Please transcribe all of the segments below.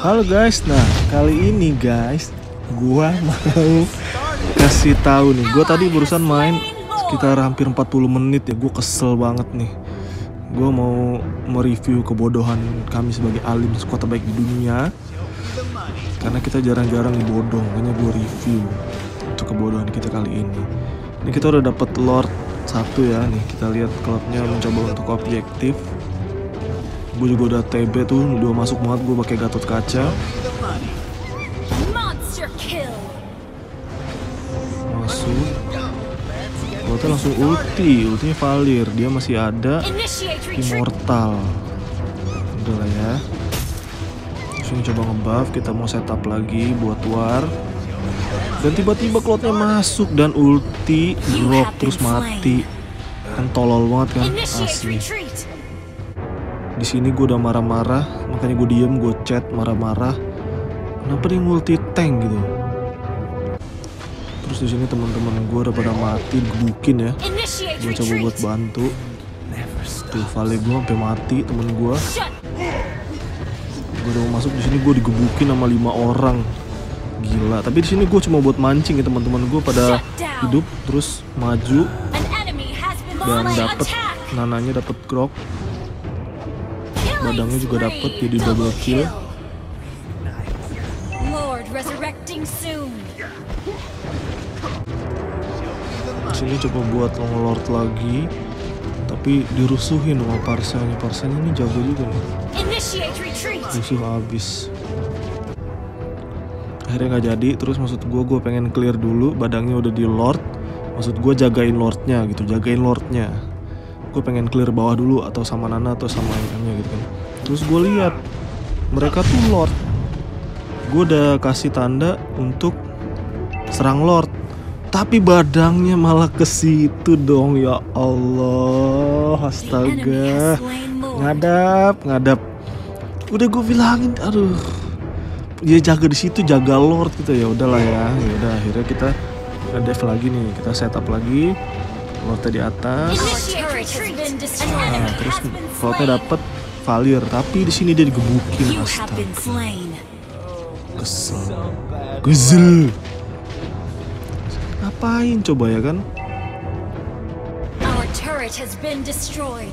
Halo guys, nah kali ini guys, gua mau kasih tahu nih. Gua tadi barusan main sekitar hampir 40 menit ya. Gua kesel banget nih. Gua mau mereview kebodohan kami sebagai alim squad terbaik di dunia. Karena kita jarang-jarang dibodong, makanya gua review untuk kebodohan kita kali ini. Ini kita udah dapet Lord satu ya nih. Kita lihat klubnya mencoba untuk objektif gue juga udah TB tuh udah masuk banget gue pakai Gatot kaca. Masuk. Gue tuh langsung ulti ultinya Valir. Dia masih ada. Immortal. Udah lah ya. Ini coba ngebuff kita mau setup lagi buat war. Dan tiba-tiba cloudnya masuk dan ulti drop terus mati. Kan tolol banget kan? Asli. Di sini gue udah marah-marah makanya gue diem gue chat marah-marah. Kenapa dia multi tank gitu? Terus di sini teman-teman gue udah pada mati digebukin ya. Gue coba buat bantu. Tuh Vale gue sampai mati temen gue gue udah mau masuk di sini gue digebukin sama lima orang. Gila tapi di sini gue cuma buat mancing ya teman-teman gue pada hidup terus maju. Dan dapet nananya dapet grok badangnya juga dapet jadi double kill. Lord resurrecting soon. sini coba buat ngelord lagi tapi dirusuhin sama parsanya parsanya ini jago juga nih. Rusuh abis akhirnya nggak jadi terus maksud gue gue pengen clear dulu badangnya udah di lord. Maksud gue jagain lordnya gitu jagain lordnya gue pengen clear bawah dulu atau sama Nana atau sama MM nya gitu kan. Terus gue lihat mereka tuh lord. Gue udah kasih tanda untuk serang lord. Tapi badangnya malah ke situ dong ya Allah astaga. Lord. ngadap ngadap. Udah gue bilangin aduh. Dia jaga di situ jaga lord gitu ya udahlah ya. Ya udah akhirnya kita ngedev lagi nih kita setup lagi. Lordnya di atas nah terus slain. dapet Valir tapi di sini dia digebukin astaga kesel. Kesel. Ngapain coba ya kan? Our turret has been destroyed.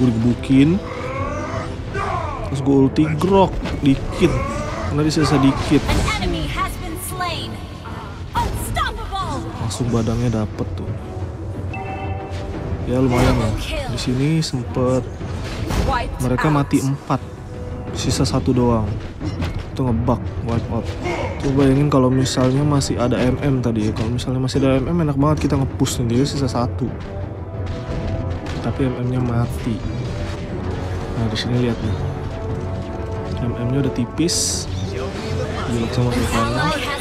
gue digebukin. Terus gue ulti grok dikit. Karena dia sisa dikit. An enemy langsung badangnya dapet tuh. Ya lumayan lah. Di sini sempet mereka mati empat. Sisa satu doang. Itu ngebug wipe out. Coba bayangin kalau misalnya masih ada MM tadi ya. Kalau misalnya masih ada MM enak banget kita ngepush nih dia sisa satu. Tapi MM nya mati. Nah di sini lihat nih. MM nya udah tipis. Gilak sama An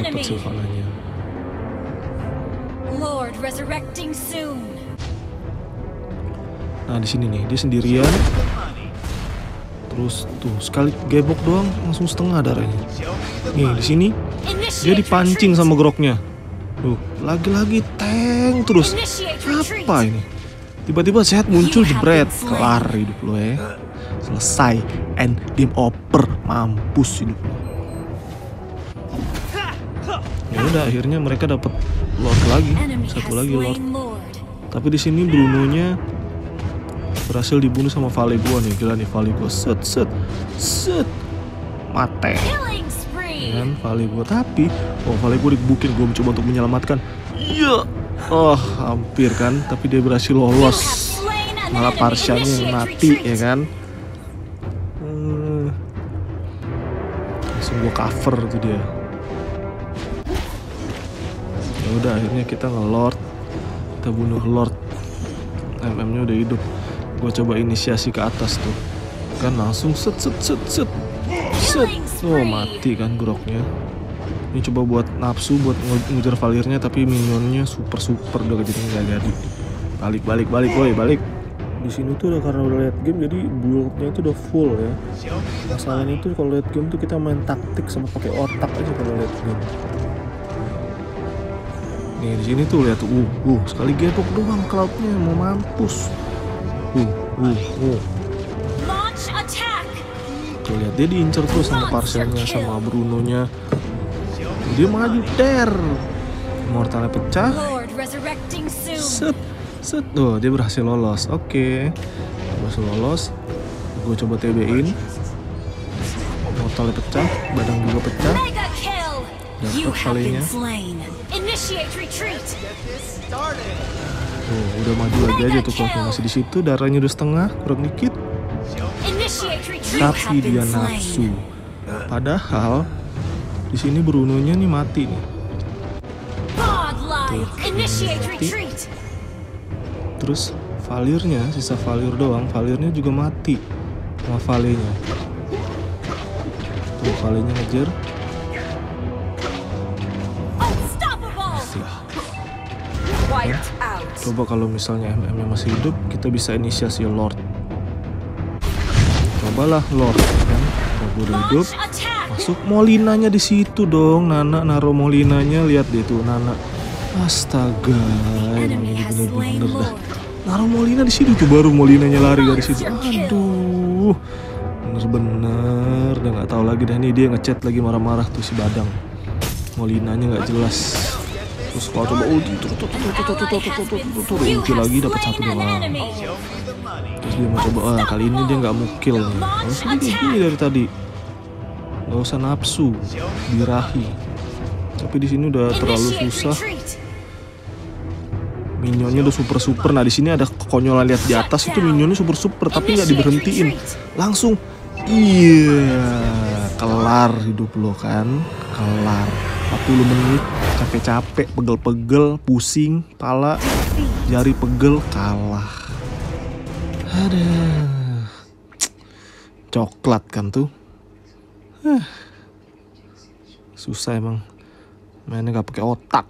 dapat. Sylvananya Lord resurrecting soon. Nah di sini nih dia sendirian. Terus tuh sekali gebok doang langsung setengah darahnya. Nih di sini dia dipancing sama groknya. Tuh lagi-lagi tank terus. Apa ini? Tiba-tiba sehat muncul jebret kelar hidup lo ya. Selesai end game over mampus hidup lo. Ya udah akhirnya mereka dapat lord lagi satu lagi lord. Tapi di sini Bruno-nya berhasil dibunuh sama Vale gua nih. Gila nih Vale gua set set set mate. Ya kan Vale gua tapi oh Vale gua digebukin gua mencoba untuk menyelamatkan. Iya. Oh, hampir kan, tapi dia berhasil lolos. Malah enemy. Parsyanya yang mati ya kan. Hmm. Langsung gua cover tuh dia. Udah akhirnya kita nge-lord. Kita bunuh lord. MM-nya udah hidup. Gue coba inisiasi ke atas tuh. Kan langsung set set set set. Set. Oh mati kan groknya. Ini coba buat nafsu buat nge- ngejar valirnya tapi minionnya super super udah jadi nggak jadi. Balik balik balik boy balik. Di sini tuh udah karena udah lihat game jadi build-nya itu udah full ya. Masalahnya itu kalau lihat game tuh kita main taktik sama pakai otak aja kalau lihat game. Nih di sini tuh lihat tuh, uh, uh sekali gebok doang cloudnya mau mampus. uh, uh, uh. Tuh lihat dia diincer terus sama parselnya sama Brunonya. Dia maju der. Mortalnya pecah. Set, set. Tuh dia berhasil lolos. Oke, berhasil lolos. Gue coba TB-in. Mortalnya pecah, badan juga pecah. Kalinya. retreat. Tuh udah maju lagi aja tuh kalau masih di situ. Darahnya udah setengah, kurang dikit. Tapi dia nafsu. Padahal di sini Brunonya nih mati nih. Mati. Terus Valirnya, sisa Valir doang. Valirnya juga mati sama Valenya. Tuh Valenya ngejar. Coba kalau misalnya MM masih hidup, kita bisa inisiasi Lord. Cobalah Lord, kan? Udah hidup, masuk Molinanya di situ dong. Nana naruh Molinanya, lihat deh tuh Nana. Astaga, emang ini bener-bener dah. Naruh Molina di situ, baru Molinanya lari dari situ. Aduh, bener-bener, udah nggak tahu lagi dah nih dia ngechat lagi marah-marah tuh si Badang. Molinanya nggak jelas. Terus kalau coba ulti, tuh tuh tuh tuh tuh tuh tuh tuh tuh tuh ulti lagi dapat satu an doang. Terus dia mau coba, ah kali ini dia nggak mukil nih. Harus kayak gini dari tadi. Nggak usah nafsu, birahi. Tapi di sini udah terlalu susah. Minionnya udah super super. Nah di sini ada kekonyolan lihat di atas itu minionnya super super tapi nggak diberhentiin. Langsung, iya kelar hidup lo kan, kelar. 40 menit capek-capek, pegel-pegel, pusing, pala, jari pegel, kalah. Ada coklat kan tuh. Hah. Susah emang mainnya nggak pakai otak.